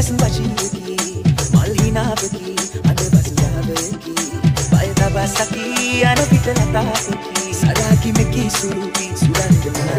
බැලු ඇසු වශීයකි මල් හිනාවකි අද බසුරාවකි බය තබසකි අන පිට ලතාවකි සදාකිමකි සුරුකි සුරන්ද මාරයකි